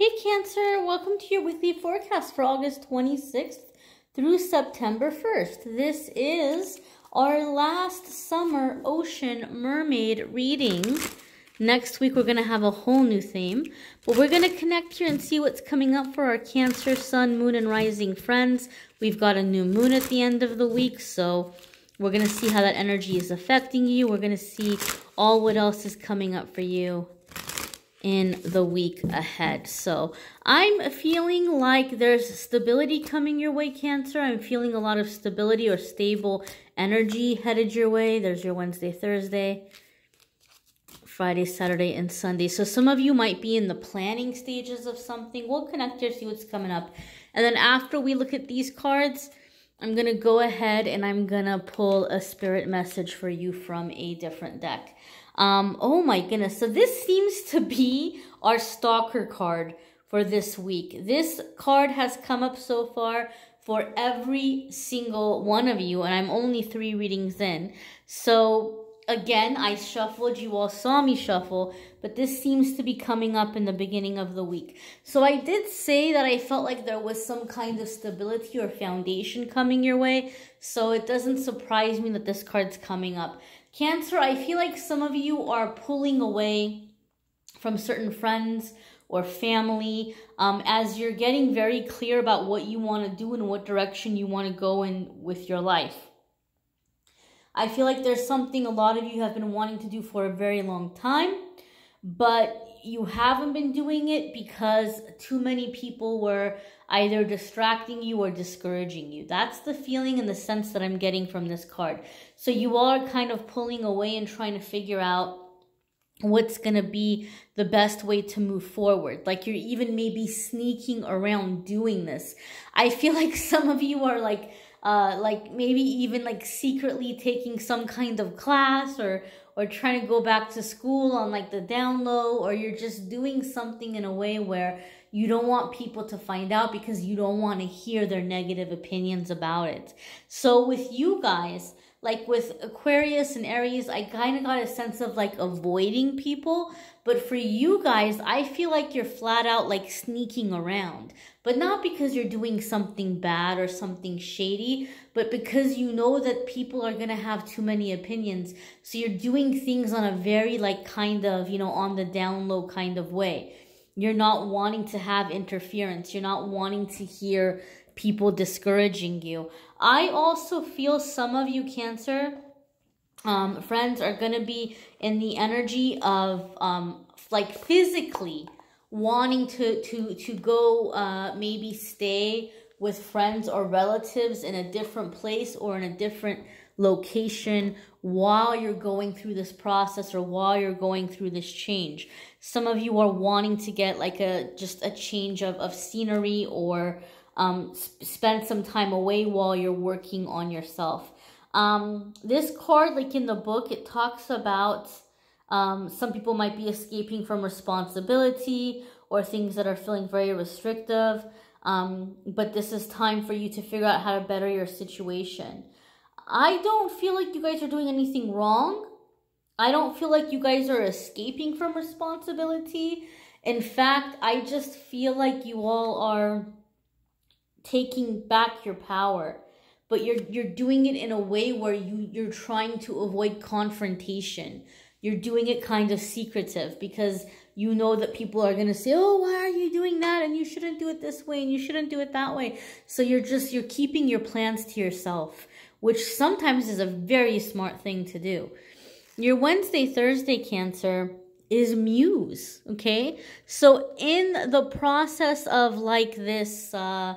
Hey Cancer, welcome to your weekly forecast for August 26th through September 1st. This is our last summer ocean mermaid reading. Next week we're going to have a whole new theme, but we're going to connect here and see what's coming up for our Cancer, Sun, Moon, and Rising friends. We've got a new moon at the end of the week, so we're going to see how that energy is affecting you. We're going to see all what else is coming up for you in the week ahead. So I'm feeling like there's stability coming your way, Cancer. I'm feeling a lot of stability or stable energy headed your way. There's your Wednesday, Thursday, Friday, Saturday, and Sunday. So some of you might be in the planning stages of something. We'll connect here, see what's coming up. And then after we look at these cards, I'm going to go ahead and I'm going to pull a spirit message for you from a different deck. Um, oh my goodness. So this seems to be our stalker card for this week. This card has come up so far for every single one of you, and I'm only three readings in. So again, I shuffled. You all saw me shuffle, but this seems to be coming up in the beginning of the week. So I did say that I felt like there was some kind of stability or foundation coming your way. So it doesn't surprise me that this card's coming up. Cancer, I feel like some of you are pulling away from certain friends or family um, as you're getting very clear about what you want to do and what direction you want to go in with your life. I feel like there's something a lot of you have been wanting to do for a very long time, but you haven't been doing it because too many people were either distracting you or discouraging you. That's the feeling and the sense that I'm getting from this card. So you are kind of pulling away and trying to figure out what's going to be the best way to move forward. Like you're even maybe sneaking around doing this. I feel like some of you are like, uh, like maybe even like secretly taking some kind of class or or trying to go back to school on like the down low or you're just doing something in a way where you don't want people to find out because you don't want to hear their negative opinions about it. So with you guys, like with Aquarius and Aries, I kind of got a sense of like avoiding people. But for you guys, I feel like you're flat out like sneaking around. But not because you're doing something bad or something shady, but because you know that people are going to have too many opinions. So you're doing things on a very like kind of, you know, on the down low kind of way. You're not wanting to have interference. You're not wanting to hear people discouraging you. I also feel some of you, Cancer, um, friends, are going to be in the energy of um, like physically wanting to, to, to go uh, maybe stay with friends or relatives in a different place or in a different location while you're going through this process or while you're going through this change. Some of you are wanting to get like a just a change of, of scenery or um, sp spend some time away while you're working on yourself. Um, this card, like in the book, it talks about um, some people might be escaping from responsibility or things that are feeling very restrictive. Um, but this is time for you to figure out how to better your situation. I don't feel like you guys are doing anything wrong. I don't feel like you guys are escaping from responsibility. In fact, I just feel like you all are taking back your power. But you're you're doing it in a way where you you're trying to avoid confrontation. You're doing it kind of secretive because you know that people are going to say, "Oh, why are you doing that?" and you shouldn't do it this way and you shouldn't do it that way. So you're just you're keeping your plans to yourself which sometimes is a very smart thing to do. Your Wednesday, Thursday Cancer is muse, okay? So in the process of like this, uh,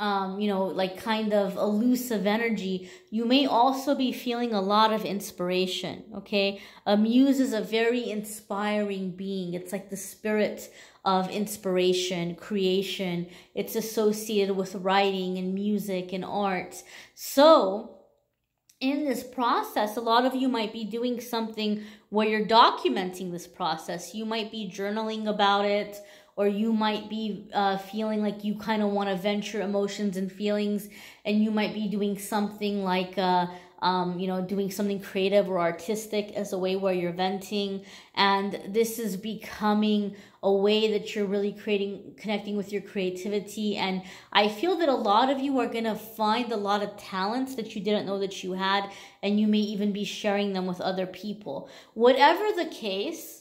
um, you know, like kind of elusive energy, you may also be feeling a lot of inspiration, okay? A muse is a very inspiring being. It's like the spirit of inspiration, creation. It's associated with writing and music and art. So, in this process, a lot of you might be doing something where you're documenting this process. You might be journaling about it, or you might be uh, feeling like you kind of want to venture emotions and feelings, and you might be doing something like uh, um, you know, doing something creative or artistic as a way where you're venting. And this is becoming a way that you're really creating, connecting with your creativity. And I feel that a lot of you are going to find a lot of talents that you didn't know that you had, and you may even be sharing them with other people. Whatever the case,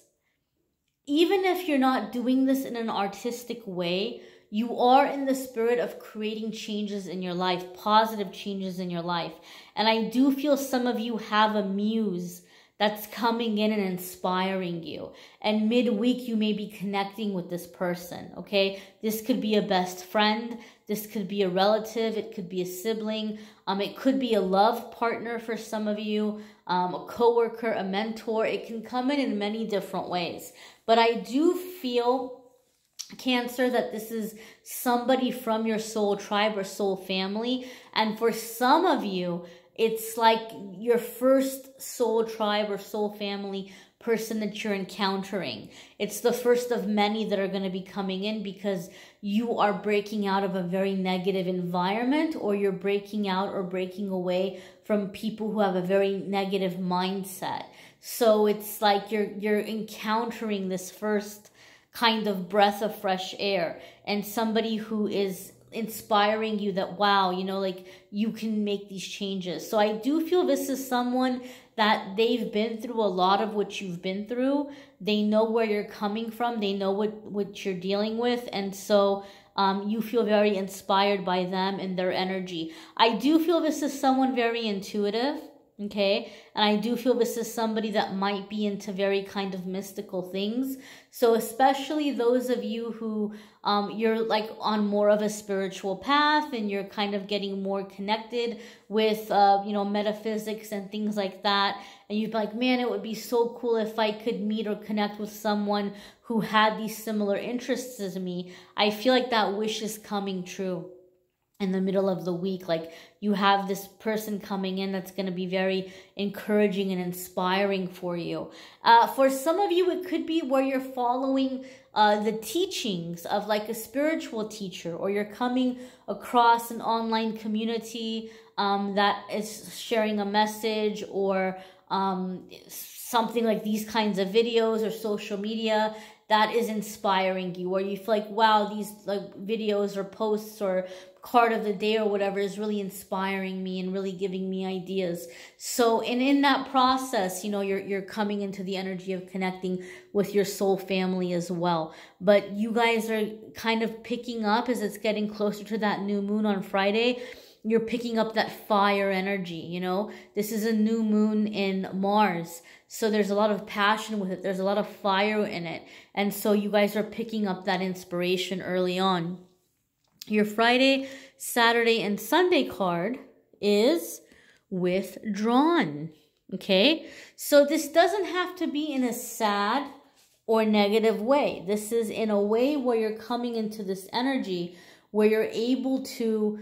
even if you're not doing this in an artistic way, you are in the spirit of creating changes in your life, positive changes in your life. And I do feel some of you have a muse that's coming in and inspiring you. And midweek, you may be connecting with this person, okay? This could be a best friend. This could be a relative. It could be a sibling. Um, it could be a love partner for some of you, um, a coworker, a mentor. It can come in in many different ways. But I do feel Cancer, that this is somebody from your soul tribe or soul family. And for some of you, it's like your first soul tribe or soul family person that you're encountering. It's the first of many that are going to be coming in because you are breaking out of a very negative environment or you're breaking out or breaking away from people who have a very negative mindset. So it's like you're you're encountering this first kind of breath of fresh air and somebody who is inspiring you that wow you know like you can make these changes. So i do feel this is someone that they've been through a lot of what you've been through. They know where you're coming from. They know what what you're dealing with. And so um, you feel very inspired by them and their energy. I do feel this is someone very intuitive okay? And i do feel this is somebody that might be into very kind of mystical things. So especially those of you who um, you're like on more of a spiritual path and you're kind of getting more connected with uh, you know metaphysics and things like that and you'd be like man it would be so cool if i could meet or connect with someone who had these similar interests as me. I feel like that wish is coming true in the middle of the week like you have this person coming in that's going to be very encouraging and inspiring for you. Uh, for some of you it could be where you're following uh, the teachings of like a spiritual teacher or you're coming across an online community um, that is sharing a message or um, something like these kinds of videos or social media that is inspiring you or you feel like wow these like videos or posts or card of the day or whatever is really inspiring me and really giving me ideas. So, and in that process, you know, you're you're coming into the energy of connecting with your soul family as well. But you guys are kind of picking up as it's getting closer to that new moon on Friday. You're picking up that fire energy, you know? This is a new moon in Mars. So there's a lot of passion with it. There's a lot of fire in it. And so you guys are picking up that inspiration early on. Your Friday, Saturday, and Sunday card is withdrawn. Okay, so this doesn't have to be in a sad or negative way. This is in a way where you're coming into this energy where you're able to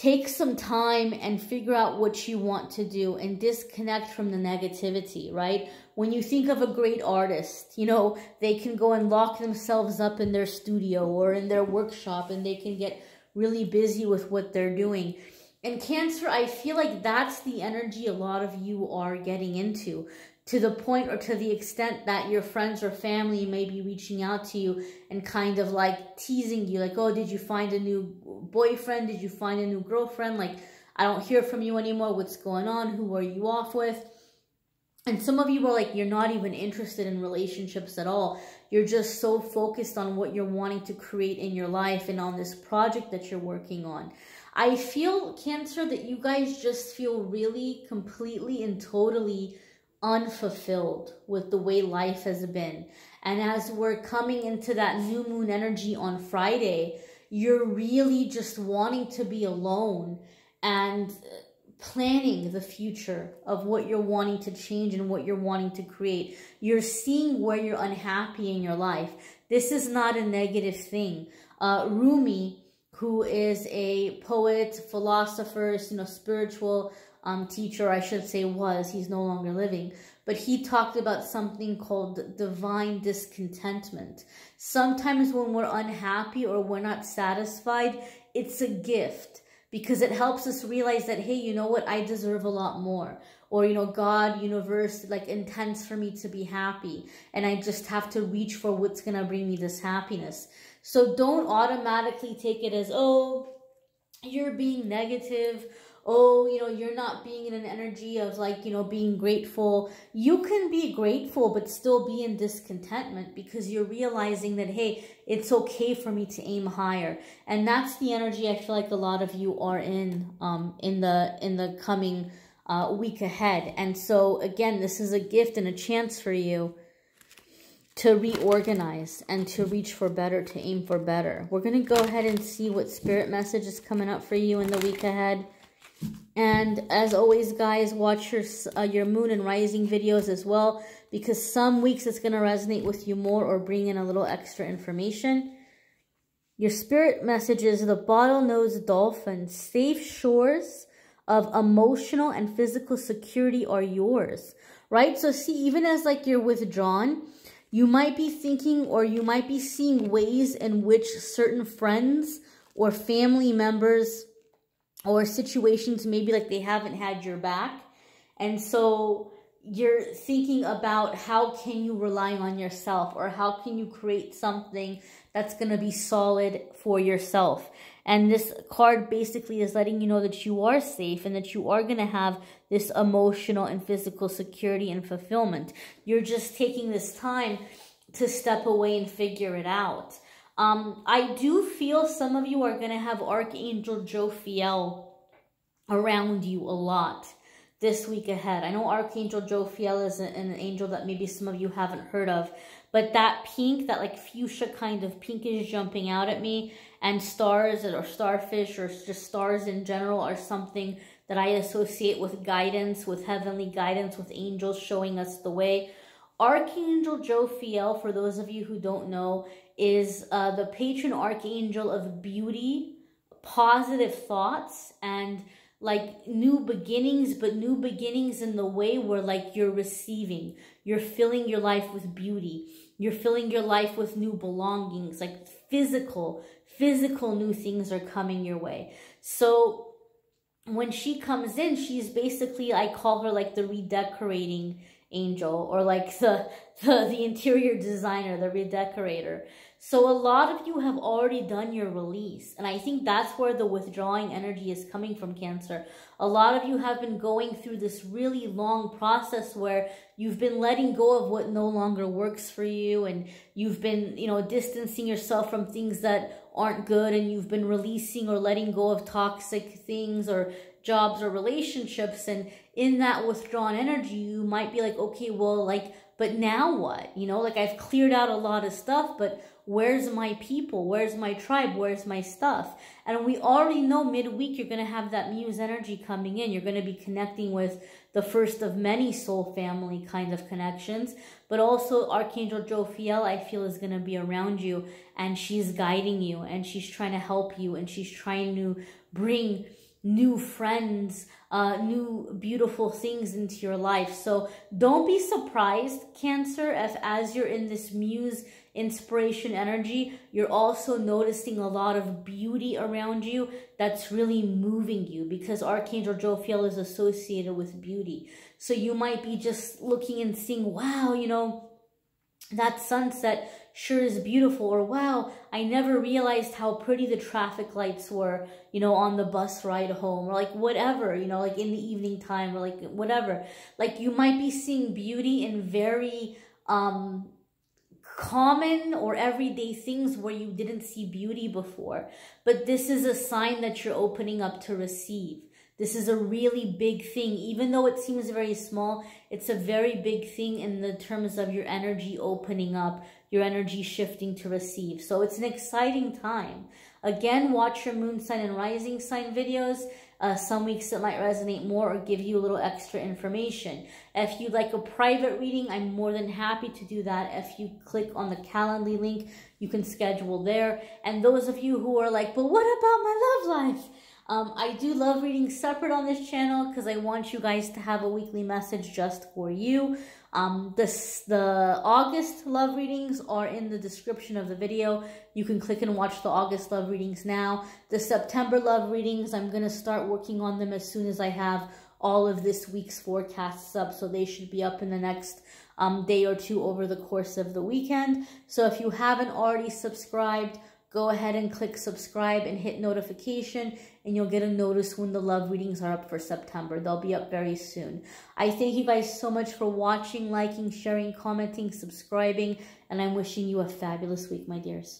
take some time and figure out what you want to do and disconnect from the negativity, right? When you think of a great artist, you know, they can go and lock themselves up in their studio or in their workshop and they can get really busy with what they're doing. And Cancer, I feel like that's the energy a lot of you are getting into to the point or to the extent that your friends or family may be reaching out to you and kind of like teasing you like oh did you find a new boyfriend? Did you find a new girlfriend? Like i don't hear from you anymore. What's going on? Who are you off with? And some of you are like you're not even interested in relationships at all. You're just so focused on what you're wanting to create in your life and on this project that you're working on. I feel cancer that you guys just feel really completely and totally unfulfilled with the way life has been. And as we're coming into that new moon energy on Friday, you're really just wanting to be alone and planning the future of what you're wanting to change and what you're wanting to create. You're seeing where you're unhappy in your life. This is not a negative thing. Uh, Rumi, who is a poet, philosopher, you know, spiritual um, teacher, I should say was, he's no longer living, but he talked about something called divine discontentment. Sometimes when we're unhappy or we're not satisfied, it's a gift because it helps us realize that, hey, you know what? I deserve a lot more. Or, you know, God, universe, like intends for me to be happy. And I just have to reach for what's going to bring me this happiness. So don't automatically take it as, oh, you're being negative oh, you know, you're not being in an energy of like, you know, being grateful. You can be grateful, but still be in discontentment because you're realizing that, hey, it's okay for me to aim higher. And that's the energy I feel like a lot of you are in, um, in the, in the coming, uh, week ahead. And so again, this is a gift and a chance for you to reorganize and to reach for better, to aim for better. We're going to go ahead and see what spirit message is coming up for you in the week ahead. And as always, guys, watch your, uh, your moon and rising videos as well because some weeks it's going to resonate with you more or bring in a little extra information. Your spirit messages, the bottlenose dolphin, safe shores of emotional and physical security are yours, right? So see, even as like you're withdrawn, you might be thinking or you might be seeing ways in which certain friends or family members or situations maybe like they haven't had your back. And so you're thinking about how can you rely on yourself or how can you create something that's going to be solid for yourself. And this card basically is letting you know that you are safe and that you are going to have this emotional and physical security and fulfillment. You're just taking this time to step away and figure it out. Um, I do feel some of you are going to have Archangel Jophiel around you a lot this week ahead. I know Archangel Jophiel is an angel that maybe some of you haven't heard of, but that pink, that like fuchsia kind of pink is jumping out at me, and stars or starfish or just stars in general are something that I associate with guidance, with heavenly guidance, with angels showing us the way. Archangel Jophiel, for those of you who don't know, is uh, the patron archangel of beauty, positive thoughts, and like new beginnings, but new beginnings in the way where like you're receiving, you're filling your life with beauty, you're filling your life with new belongings, like physical, physical new things are coming your way. So when she comes in, she's basically, I call her like the redecorating angel or like the, the, the interior designer, the redecorator. So a lot of you have already done your release. And I think that's where the withdrawing energy is coming from, Cancer. A lot of you have been going through this really long process where you've been letting go of what no longer works for you and you've been, you know, distancing yourself from things that aren't good and you've been releasing or letting go of toxic things or jobs or relationships. And in that withdrawn energy, you might be like, okay, well, like, but now what? You know, like I've cleared out a lot of stuff, but where's my people? Where's my tribe? Where's my stuff? And we already know midweek you're going to have that muse energy coming in. You're going to be connecting with the first of many soul family kind of connections. But also Archangel Jophiel, I feel, is going to be around you and she's guiding you and she's trying to help you and she's trying to bring new friends, uh, new beautiful things into your life. So don't be surprised, Cancer, if as you're in this muse inspiration energy, you're also noticing a lot of beauty around you that's really moving you because Archangel Jophiel is associated with beauty. So you might be just looking and seeing, wow, you know, that sunset sure is beautiful or wow i never realized how pretty the traffic lights were you know on the bus ride home or like whatever you know like in the evening time or like whatever. Like you might be seeing beauty in very um common or everyday things where you didn't see beauty before. But this is a sign that you're opening up to receive this is a really big thing. Even though it seems very small, it's a very big thing in the terms of your energy opening up, your energy shifting to receive. So it's an exciting time. Again, watch your moon sign and rising sign videos. Uh, some weeks it might resonate more or give you a little extra information. If you'd like a private reading, I'm more than happy to do that. If you click on the Calendly link, you can schedule there. And those of you who are like, but what about my love life? Um, I do love reading separate on this channel because I want you guys to have a weekly message just for you. Um, this, the August love readings are in the description of the video. You can click and watch the August love readings now. The September love readings, I'm going to start working on them as soon as I have all of this week's forecasts up. So they should be up in the next um, day or two over the course of the weekend. So if you haven't already subscribed, go ahead and click subscribe and hit notification and you'll get a notice when the love readings are up for September. They'll be up very soon. I thank you guys so much for watching, liking, sharing, commenting, subscribing, and I'm wishing you a fabulous week, my dears.